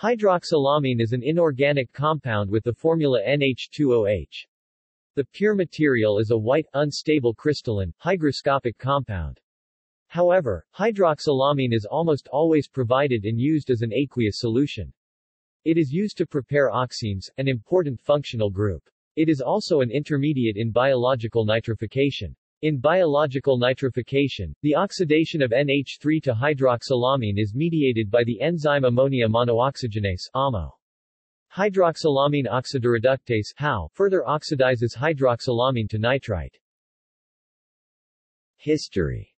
Hydroxylamine is an inorganic compound with the formula NH2OH. The pure material is a white, unstable crystalline, hygroscopic compound. However, hydroxylamine is almost always provided and used as an aqueous solution. It is used to prepare oximes, an important functional group. It is also an intermediate in biological nitrification. In biological nitrification, the oxidation of NH3 to hydroxylamine is mediated by the enzyme ammonia monooxygenase AMO. Hydroxylamine oxidoreductase HAO further oxidizes hydroxylamine to nitrite. History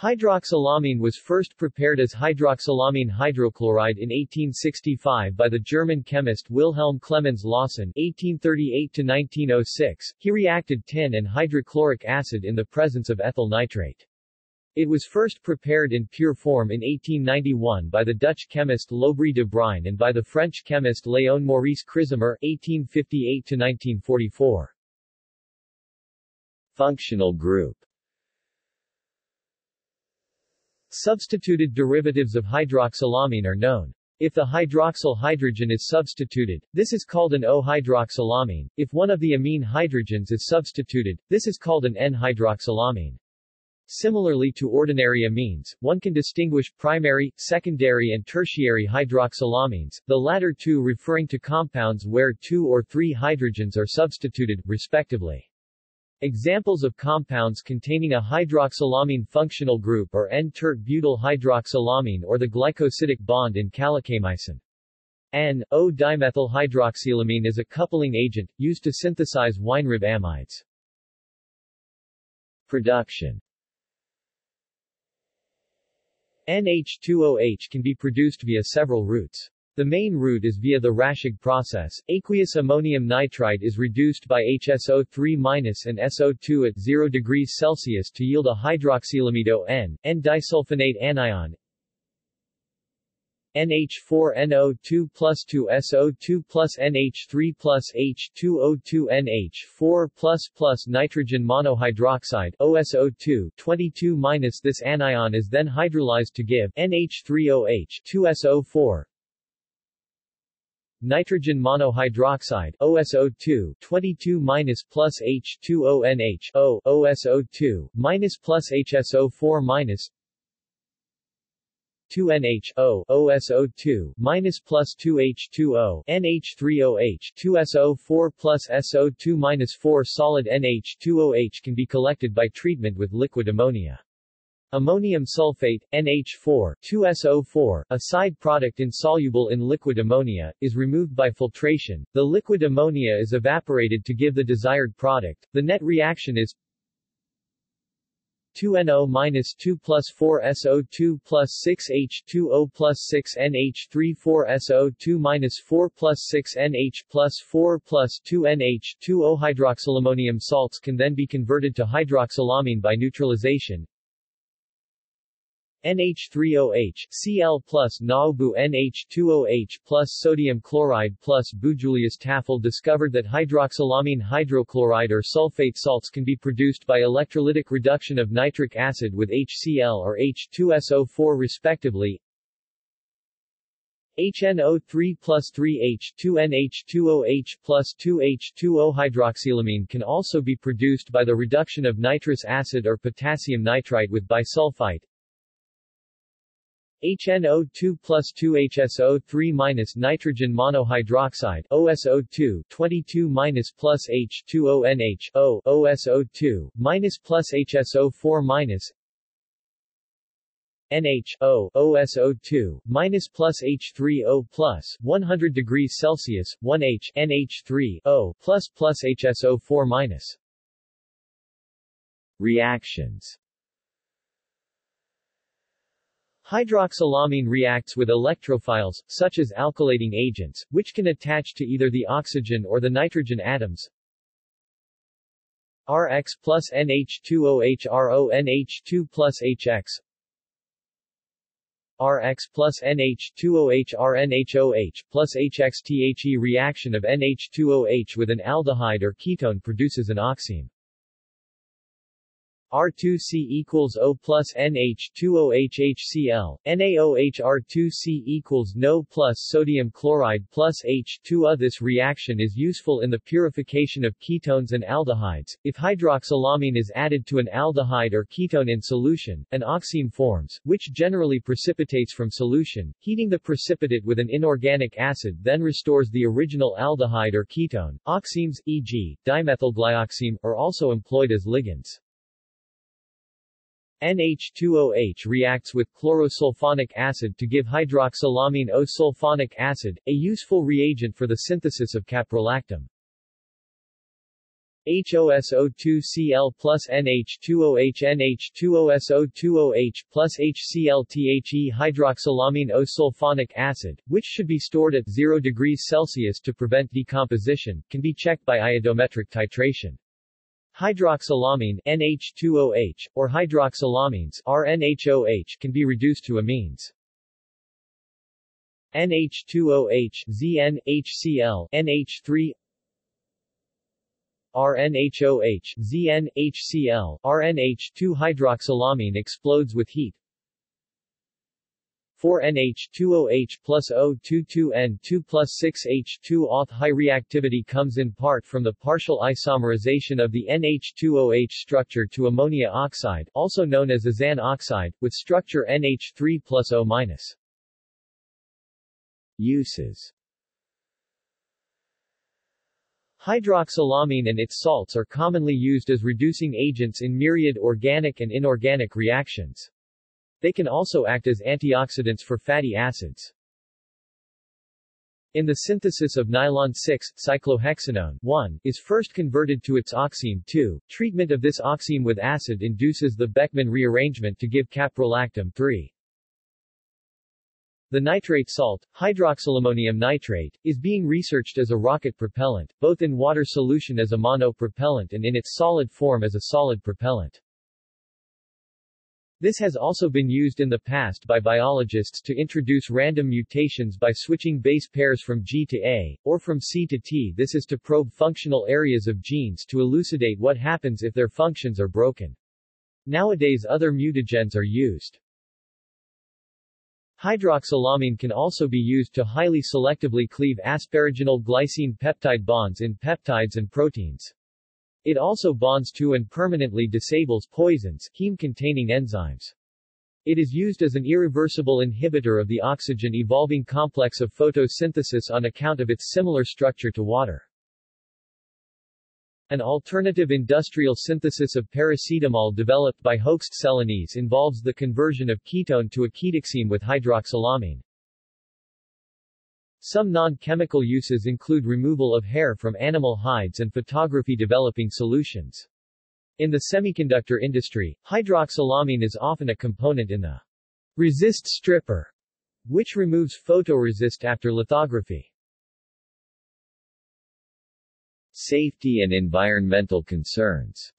Hydroxylamine was first prepared as hydroxylamine hydrochloride in 1865 by the German chemist Wilhelm Clemens Lossen (1838–1906). He reacted tin and hydrochloric acid in the presence of ethyl nitrate. It was first prepared in pure form in 1891 by the Dutch chemist Lobry de Bruyn and by the French chemist Léon Maurice Crismer (1858–1944). Functional group Substituted derivatives of hydroxylamine are known. If the hydroxyl hydrogen is substituted, this is called an O-hydroxylamine. If one of the amine hydrogens is substituted, this is called an N-hydroxylamine. Similarly to ordinary amines, one can distinguish primary, secondary and tertiary hydroxylamines, the latter two referring to compounds where two or three hydrogens are substituted, respectively. Examples of compounds containing a hydroxylamine functional group are N-tert-butyl hydroxylamine or the glycosidic bond in calicheamicin. N-O-dimethyl hydroxylamine is a coupling agent, used to synthesize Weinreb amides. Production NH2OH can be produced via several routes. The main route is via the Raschig process. Aqueous ammonium nitrite is reduced by HSO3- and SO2 at 0 degrees Celsius to yield a hydroxylamido N, N-disulfonate anion, NH4NO2 plus 2 SO2 plus NH3 plus H2O2 NH4 plus plus nitrogen monohydroxide OSO2 22 minus. This anion is then hydrolyzed to give NH3OH 2SO4 nitrogen monohydroxide OSO2 22 minus plus H2ONH O OSO2 minus plus HSO4 minus 2NH O OSO2 minus plus 2H2O NH3OH 2SO4 plus SO2 minus 4 solid NH2OH can be collected by treatment with liquid ammonia. Ammonium sulfate, NH4, 2SO4, a side product insoluble in liquid ammonia, is removed by filtration. The liquid ammonia is evaporated to give the desired product. The net reaction is 2NO minus 2 plus 4 SO2 plus 6 H2O plus 6 NH3 4 SO2 minus 4 plus 6 NH plus 4 plus 2 NH2O hydroxylammonium salts can then be converted to hydroxylamine by neutralization. NH3OH, Cl plus Naubu NH2OH plus sodium chloride plus Bujulius Tafel discovered that hydroxylamine hydrochloride or sulfate salts can be produced by electrolytic reduction of nitric acid with HCl or H2SO4 respectively. HNO3 plus 3H2NH2OH plus 2H2O hydroxylamine can also be produced by the reduction of nitrous acid or potassium nitrite with bisulfite. HNO2 plus 2HSO3 minus nitrogen monohydroxide OSO2 22 minus plus H2ONH O OSO2 minus plus HSO4 minus NH O OSO2 minus plus H3O plus 100 degrees Celsius 1H NH3 O plus plus HSO4 minus. Reactions Hydroxylamine reacts with electrophiles, such as alkylating agents, which can attach to either the oxygen or the nitrogen atoms. Rx plus NH2OH RONH2 plus HX Rx plus NH2OH RNHOH plus HXTHE reaction of NH2OH with an aldehyde or ketone produces an oxime. R2C equals O plus NH2OH NaOH R2C equals NO plus sodium chloride plus H2O. This reaction is useful in the purification of ketones and aldehydes. If hydroxylamine is added to an aldehyde or ketone in solution, an oxime forms, which generally precipitates from solution. Heating the precipitate with an inorganic acid then restores the original aldehyde or ketone. Oximes, e.g., dimethylglyoxime, are also employed as ligands. NH2OH reacts with chlorosulfonic acid to give hydroxylamine O-sulfonic acid, a useful reagent for the synthesis of caprolactam. HOSO2Cl plus NH2OH NH2OSO2OH plus HCl-THE hydroxylamine O-sulfonic acid, which should be stored at 0 degrees Celsius to prevent decomposition, can be checked by iodometric titration. Hydroxylamine NH2OH, or hydroxylamines RNHOH can be reduced to amines. NH2OH ZN, HCl NH3 RNHOH ZN, HCl RNH2 hydroxylamine explodes with heat 4NH2OH plus O22N2 plus 6H2 Auth high reactivity comes in part from the partial isomerization of the NH2OH structure to ammonia oxide, also known as azan oxide, with structure NH3 plus O-. Uses Hydroxylamine and its salts are commonly used as reducing agents in myriad organic and inorganic reactions. They can also act as antioxidants for fatty acids. In the synthesis of nylon 6, cyclohexanone 1 is first converted to its oxime 2. Treatment of this oxime with acid induces the Beckmann rearrangement to give caprolactam 3. The nitrate salt, hydroxylammonium nitrate, is being researched as a rocket propellant, both in water solution as a monopropellant and in its solid form as a solid propellant. This has also been used in the past by biologists to introduce random mutations by switching base pairs from G to A, or from C to T. This is to probe functional areas of genes to elucidate what happens if their functions are broken. Nowadays other mutagens are used. Hydroxylamine can also be used to highly selectively cleave asparaginyl glycine peptide bonds in peptides and proteins. It also bonds to and permanently disables poisons, heme-containing enzymes. It is used as an irreversible inhibitor of the oxygen-evolving complex of photosynthesis on account of its similar structure to water. An alternative industrial synthesis of paracetamol developed by Hoechst Celanese involves the conversion of ketone to a ketoxime with hydroxylamine. Some non-chemical uses include removal of hair from animal hides and photography developing solutions. In the semiconductor industry, hydroxylamine is often a component in the resist stripper, which removes photoresist after lithography. Safety and environmental concerns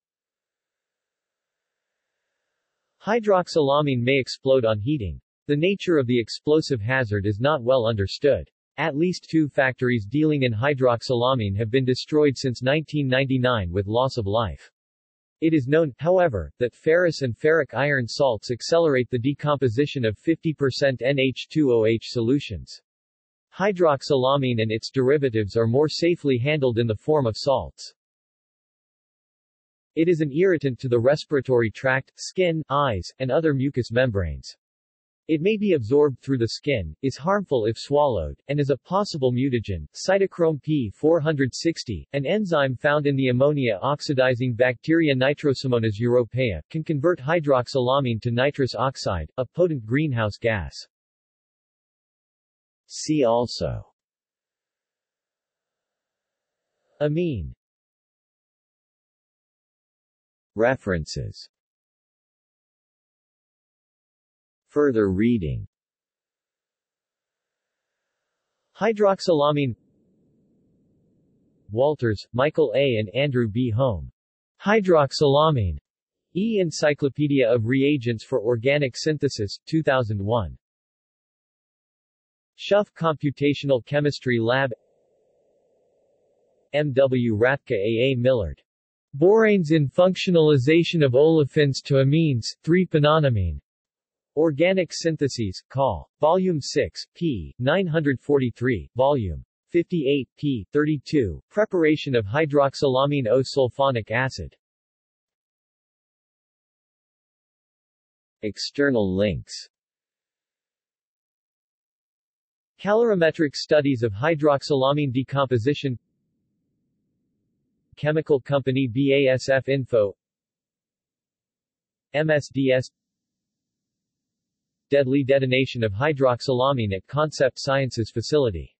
Hydroxylamine may explode on heating. The nature of the explosive hazard is not well understood. At least two factories dealing in hydroxylamine have been destroyed since 1999 with loss of life. It is known, however, that ferrous and ferric iron salts accelerate the decomposition of 50% NH2OH solutions. Hydroxylamine and its derivatives are more safely handled in the form of salts. It is an irritant to the respiratory tract, skin, eyes, and other mucous membranes. It may be absorbed through the skin, is harmful if swallowed, and is a possible mutagen. Cytochrome P460, an enzyme found in the ammonia oxidizing bacteria Nitrosomonas europaea, can convert hydroxylamine to nitrous oxide, a potent greenhouse gas. See also Amine References Further reading Hydroxylamine Walters, Michael A. and Andrew B. Home. Hydroxylamine. E-Encyclopedia of Reagents for Organic Synthesis, 2001. Schupf Computational Chemistry Lab M. W. Rathke A. A. Millard Boranes in functionalization of olefins to amines, 3-pinanamine. Organic Syntheses, Col. Volume 6, p. 943, Volume 58, p. 32, Preparation of hydroxylamine O-sulfonic acid. External links Calorimetric studies of hydroxylamine decomposition Chemical Company BASF Info MSDS Deadly detonation of hydroxylamine at Concept Sciences facility